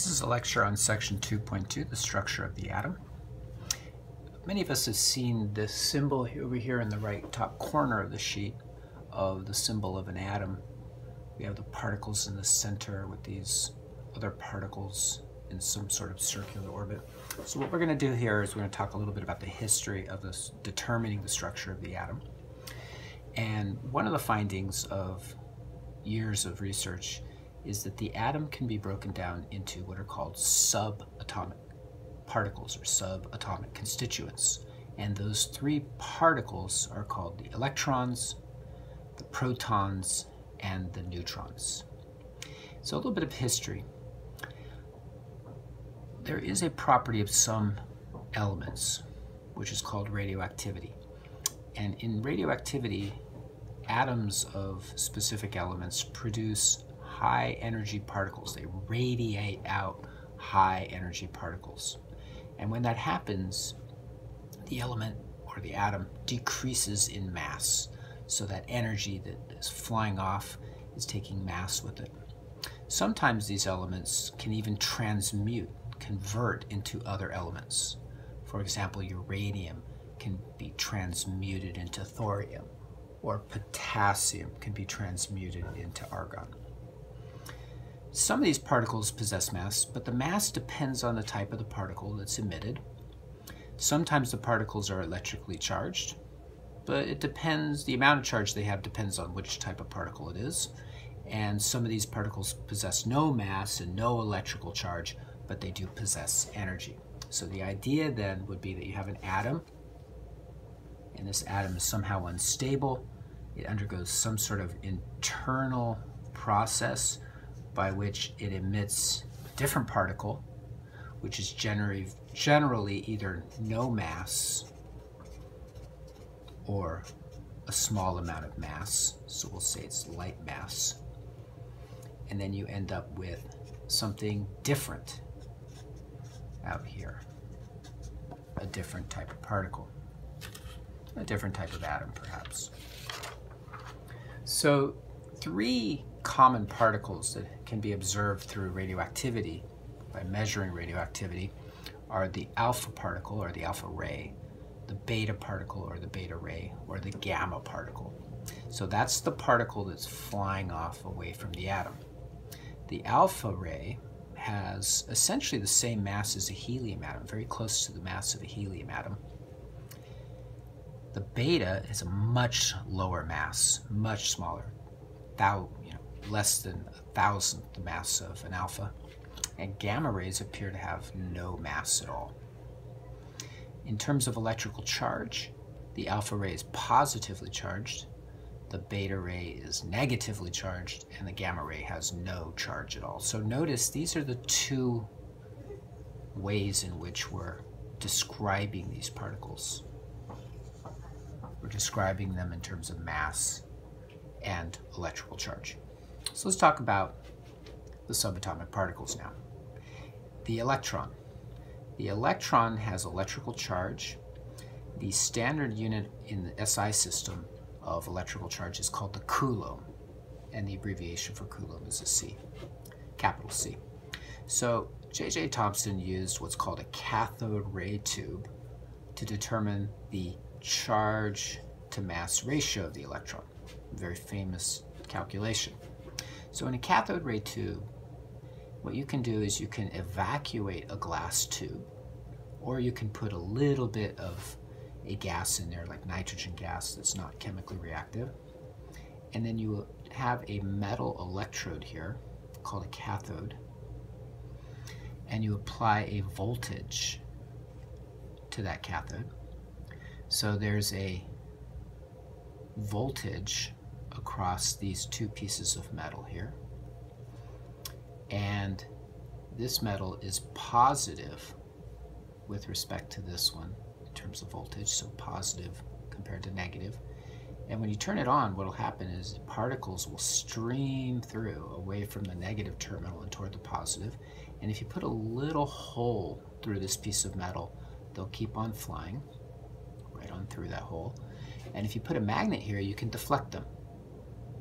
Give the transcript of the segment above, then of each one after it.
This is a lecture on section 2.2, the structure of the atom. Many of us have seen this symbol over here in the right top corner of the sheet of the symbol of an atom. We have the particles in the center with these other particles in some sort of circular orbit. So what we're going to do here is we're going to talk a little bit about the history of this determining the structure of the atom. And one of the findings of years of research is that the atom can be broken down into what are called subatomic particles or subatomic constituents. And those three particles are called the electrons, the protons, and the neutrons. So a little bit of history. There is a property of some elements, which is called radioactivity. And in radioactivity, atoms of specific elements produce high energy particles. They radiate out high energy particles. And when that happens, the element or the atom decreases in mass. So that energy that is flying off is taking mass with it. Sometimes these elements can even transmute, convert into other elements. For example, uranium can be transmuted into thorium, or potassium can be transmuted into argon. Some of these particles possess mass, but the mass depends on the type of the particle that's emitted. Sometimes the particles are electrically charged, but it depends, the amount of charge they have depends on which type of particle it is. And some of these particles possess no mass and no electrical charge, but they do possess energy. So the idea then would be that you have an atom, and this atom is somehow unstable. It undergoes some sort of internal process by which it emits a different particle, which is generally, generally either no mass or a small amount of mass. So we'll say it's light mass. And then you end up with something different out here, a different type of particle, a different type of atom perhaps. So three common particles that can be observed through radioactivity by measuring radioactivity are the alpha particle or the alpha ray, the beta particle or the beta ray, or the gamma particle. So that's the particle that's flying off away from the atom. The alpha ray has essentially the same mass as a helium atom, very close to the mass of a helium atom. The beta is a much lower mass, much smaller, thou, less than a thousandth the mass of an alpha, and gamma rays appear to have no mass at all. In terms of electrical charge, the alpha ray is positively charged, the beta ray is negatively charged, and the gamma ray has no charge at all. So notice these are the two ways in which we're describing these particles. We're describing them in terms of mass and electrical charge. So let's talk about the subatomic particles now. The electron. The electron has electrical charge. The standard unit in the SI system of electrical charge is called the coulomb, and the abbreviation for coulomb is a C, capital C. So J.J. Thomson used what's called a cathode ray tube to determine the charge to mass ratio of the electron. Very famous calculation. So in a cathode ray tube, what you can do is you can evacuate a glass tube, or you can put a little bit of a gas in there, like nitrogen gas that's not chemically reactive. And then you have a metal electrode here called a cathode, and you apply a voltage to that cathode. So there's a voltage across these two pieces of metal here. And this metal is positive with respect to this one in terms of voltage, so positive compared to negative. And when you turn it on, what will happen is particles will stream through away from the negative terminal and toward the positive. And if you put a little hole through this piece of metal, they'll keep on flying right on through that hole. And if you put a magnet here, you can deflect them.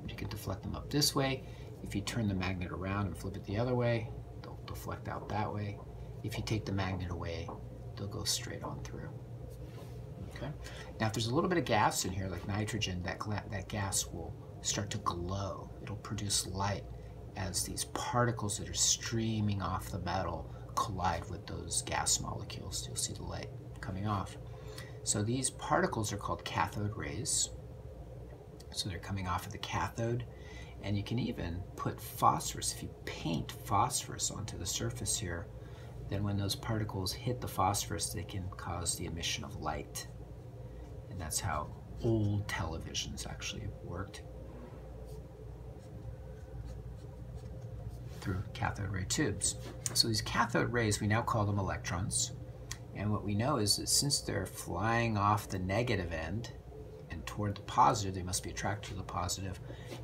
You can deflect them up this way. If you turn the magnet around and flip it the other way, they'll deflect out that way. If you take the magnet away, they'll go straight on through. Okay. Now, if there's a little bit of gas in here, like nitrogen, that, that gas will start to glow. It'll produce light as these particles that are streaming off the metal collide with those gas molecules. You'll see the light coming off. So these particles are called cathode rays. So they're coming off of the cathode. And you can even put phosphorus, if you paint phosphorus onto the surface here, then when those particles hit the phosphorus, they can cause the emission of light. And that's how old televisions actually worked. through cathode ray tubes. So these cathode rays, we now call them electrons. And what we know is that since they're flying off the negative end toward the positive, they must be attracted to the positive,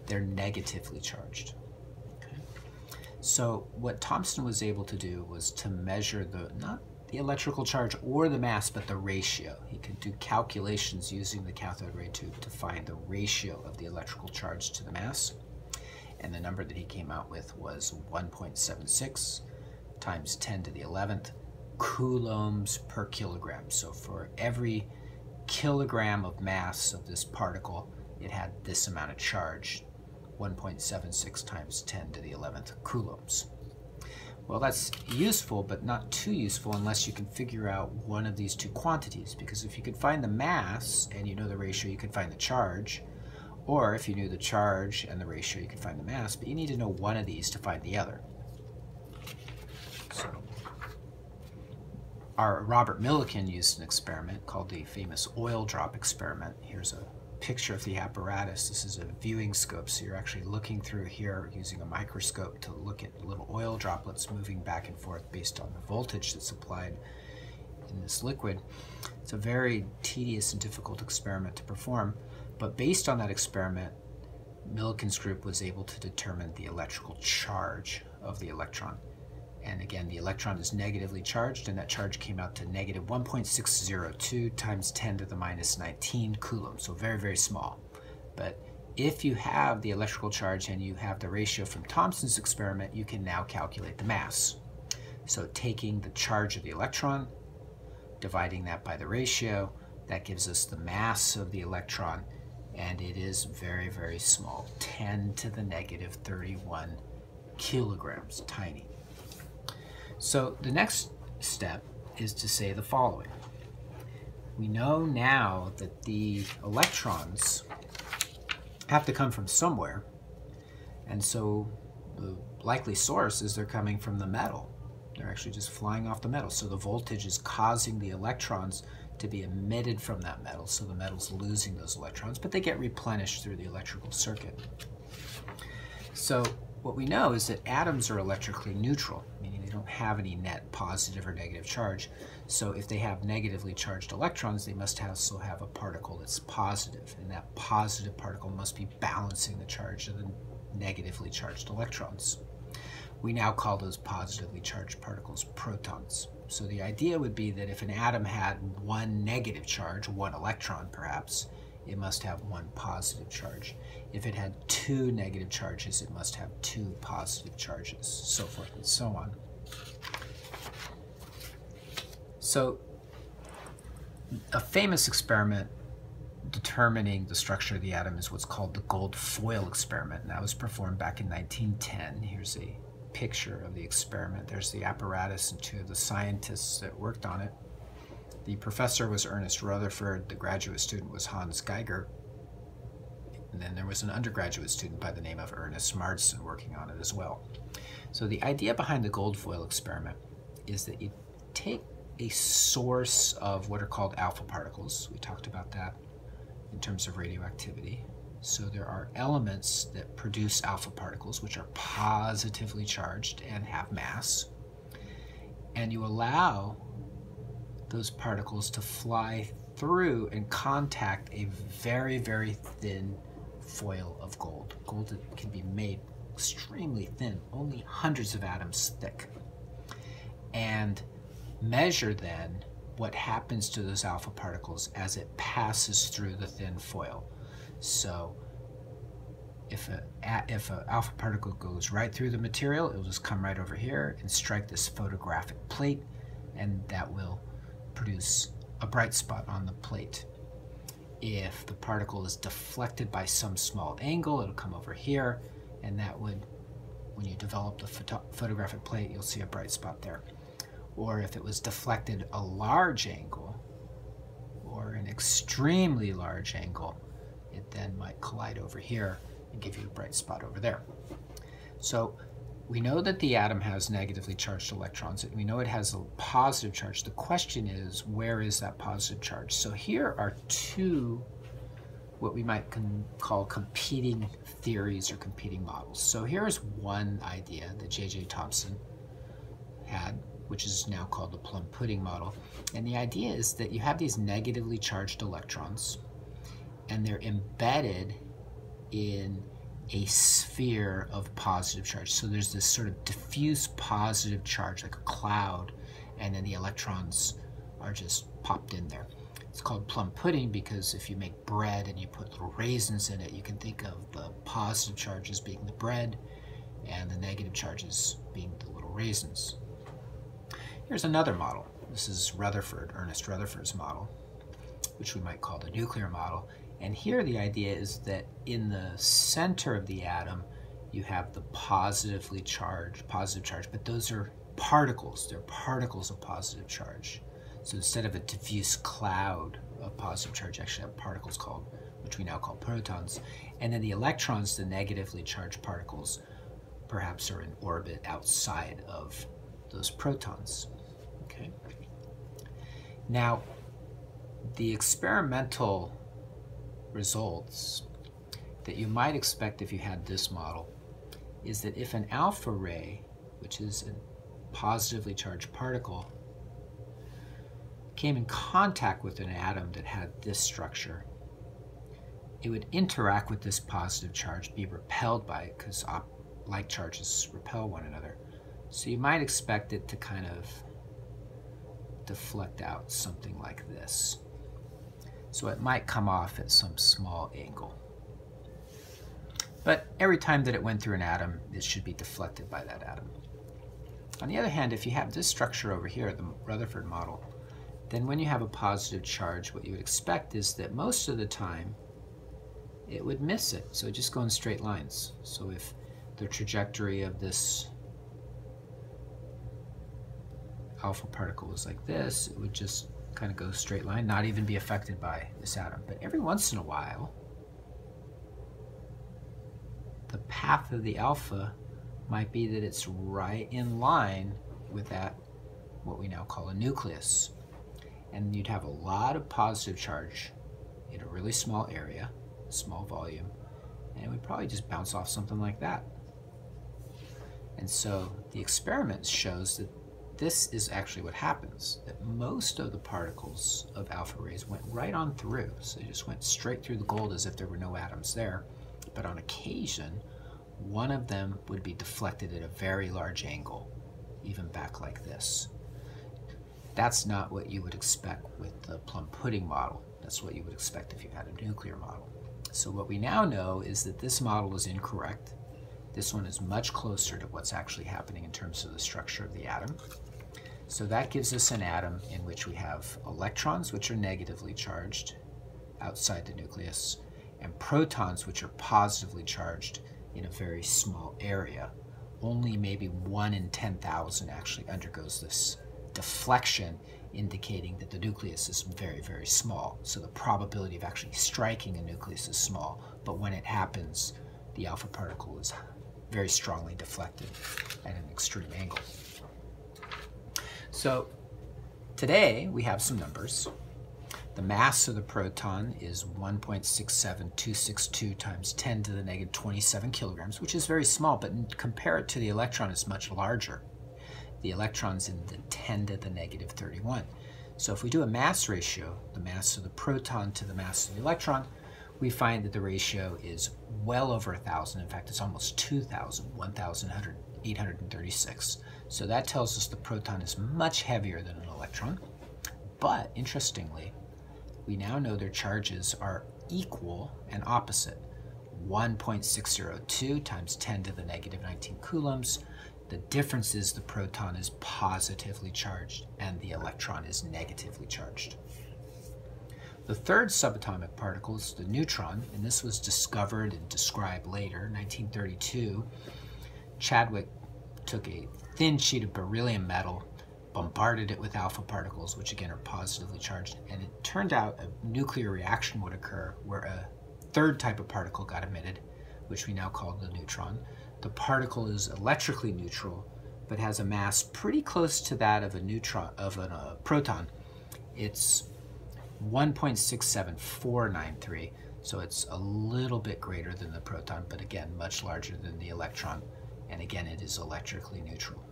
they're negatively charged. Okay. So what Thomson was able to do was to measure the, not the electrical charge or the mass, but the ratio. He could do calculations using the cathode ray tube to find the ratio of the electrical charge to the mass. And the number that he came out with was 1.76 times 10 to the 11th coulombs per kilogram. So for every kilogram of mass of this particle, it had this amount of charge, 1.76 times 10 to the 11th coulombs. Well, that's useful, but not too useful unless you can figure out one of these two quantities. Because if you could find the mass and you know the ratio, you could find the charge. Or if you knew the charge and the ratio, you could find the mass. But you need to know one of these to find the other. So our Robert Millikan used an experiment called the famous oil drop experiment. Here's a picture of the apparatus. This is a viewing scope, so you're actually looking through here using a microscope to look at little oil droplets moving back and forth based on the voltage that's applied in this liquid. It's a very tedious and difficult experiment to perform, but based on that experiment, Millikan's group was able to determine the electrical charge of the electron. And again, the electron is negatively charged, and that charge came out to negative 1.602 times 10 to the minus 19 coulomb, so very, very small. But if you have the electrical charge and you have the ratio from Thomson's experiment, you can now calculate the mass. So taking the charge of the electron, dividing that by the ratio, that gives us the mass of the electron, and it is very, very small, 10 to the negative 31 kilograms, tiny. So the next step is to say the following. We know now that the electrons have to come from somewhere, and so the likely source is they're coming from the metal. They're actually just flying off the metal. So the voltage is causing the electrons to be emitted from that metal, so the metal's losing those electrons, but they get replenished through the electrical circuit. So what we know is that atoms are electrically neutral, meaning they don't have any net positive or negative charge. So if they have negatively charged electrons, they must also have a particle that's positive, and that positive particle must be balancing the charge of the negatively charged electrons. We now call those positively charged particles protons. So the idea would be that if an atom had one negative charge, one electron perhaps, it must have one positive charge. If it had two negative charges, it must have two positive charges, so forth and so on. So, a famous experiment determining the structure of the atom is what's called the gold foil experiment. And that was performed back in 1910. Here's a picture of the experiment. There's the apparatus and two of the scientists that worked on it. The professor was Ernest Rutherford, the graduate student was Hans Geiger, and then there was an undergraduate student by the name of Ernest Marsden working on it as well. So the idea behind the gold foil experiment is that you take a source of what are called alpha particles. We talked about that in terms of radioactivity. So there are elements that produce alpha particles, which are positively charged and have mass. And you allow those particles to fly through and contact a very, very thin foil of gold. Gold can be made extremely thin, only hundreds of atoms thick. And Measure then what happens to those alpha particles as it passes through the thin foil. So if a if an alpha particle goes right through the material, it'll just come right over here and strike this photographic plate, and that will produce a bright spot on the plate. If the particle is deflected by some small angle, it'll come over here, and that would, when you develop the photo photographic plate, you'll see a bright spot there. Or if it was deflected a large angle, or an extremely large angle, it then might collide over here and give you a bright spot over there. So we know that the atom has negatively charged electrons. We know it has a positive charge. The question is, where is that positive charge? So here are two what we might call competing theories or competing models. So here's one idea that J.J. Thomson had, which is now called the plum pudding model. And the idea is that you have these negatively charged electrons, and they're embedded in a sphere of positive charge. So there's this sort of diffuse positive charge, like a cloud, and then the electrons are just popped in there. It's called plum pudding because if you make bread and you put little raisins in it, you can think of the positive charges being the bread and the negative charges being the little raisins. Here's another model. This is Rutherford, Ernest Rutherford's model, which we might call the nuclear model. And here the idea is that in the center of the atom, you have the positively charged, positive charge, but those are particles. They're particles of positive charge. So instead of a diffuse cloud of positive charge, actually have particles called, which we now call protons. And then the electrons, the negatively charged particles, perhaps are in orbit outside of those protons. Okay. Now, the experimental results that you might expect if you had this model is that if an alpha ray, which is a positively charged particle, came in contact with an atom that had this structure, it would interact with this positive charge, be repelled by it, because like charges repel one another. So you might expect it to kind of deflect out something like this. So it might come off at some small angle. But every time that it went through an atom, it should be deflected by that atom. On the other hand, if you have this structure over here, the Rutherford model, then when you have a positive charge, what you would expect is that most of the time it would miss it. So just go in straight lines. So if the trajectory of this alpha particle was like this, it would just kind of go straight line, not even be affected by this atom. But every once in a while, the path of the alpha might be that it's right in line with that, what we now call a nucleus. And you'd have a lot of positive charge in a really small area, small volume, and it would probably just bounce off something like that. And so the experiment shows that this is actually what happens, that most of the particles of alpha rays went right on through. So they just went straight through the gold as if there were no atoms there. But on occasion, one of them would be deflected at a very large angle, even back like this. That's not what you would expect with the plum pudding model. That's what you would expect if you had a nuclear model. So what we now know is that this model is incorrect. This one is much closer to what's actually happening in terms of the structure of the atom. So that gives us an atom in which we have electrons, which are negatively charged outside the nucleus, and protons, which are positively charged in a very small area. Only maybe 1 in 10,000 actually undergoes this deflection, indicating that the nucleus is very, very small. So the probability of actually striking a nucleus is small, but when it happens, the alpha particle is very strongly deflected at an extreme angle. So today we have some numbers. The mass of the proton is 1.67262 times 10 to the negative 27 kilograms, which is very small, but compare it to the electron, it's much larger. The electron's in the 10 to the negative 31. So if we do a mass ratio, the mass of the proton to the mass of the electron, we find that the ratio is well over 1,000. In fact, it's almost 2,000, 1,836. So that tells us the proton is much heavier than an electron. But interestingly, we now know their charges are equal and opposite. 1.602 times 10 to the negative 19 coulombs. The difference is the proton is positively charged and the electron is negatively charged. The third subatomic particle is the neutron, and this was discovered and described later, 1932. Chadwick took a thin sheet of beryllium metal, bombarded it with alpha particles, which again are positively charged, and it turned out a nuclear reaction would occur where a third type of particle got emitted, which we now call the neutron. The particle is electrically neutral, but has a mass pretty close to that of a neutron of a uh, proton. It's 1.67493, so it's a little bit greater than the proton, but again, much larger than the electron. And again, it is electrically neutral.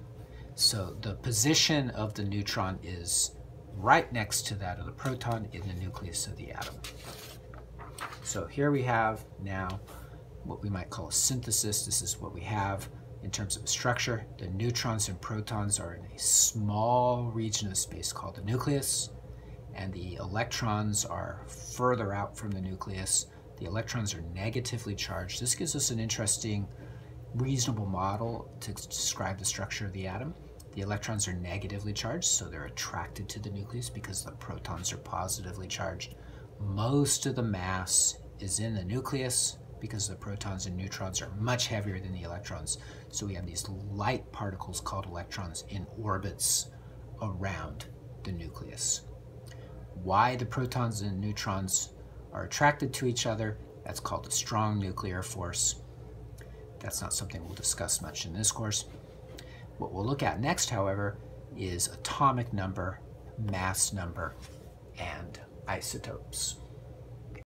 So the position of the neutron is right next to that of the proton in the nucleus of the atom. So here we have now what we might call a synthesis. This is what we have in terms of structure. The neutrons and protons are in a small region of space called the nucleus and the electrons are further out from the nucleus. The electrons are negatively charged. This gives us an interesting, reasonable model to describe the structure of the atom. The electrons are negatively charged, so they're attracted to the nucleus because the protons are positively charged. Most of the mass is in the nucleus because the protons and neutrons are much heavier than the electrons. So we have these light particles called electrons in orbits around the nucleus why the protons and neutrons are attracted to each other. That's called the strong nuclear force. That's not something we'll discuss much in this course. What we'll look at next, however, is atomic number, mass number, and isotopes.